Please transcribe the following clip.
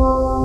Oh.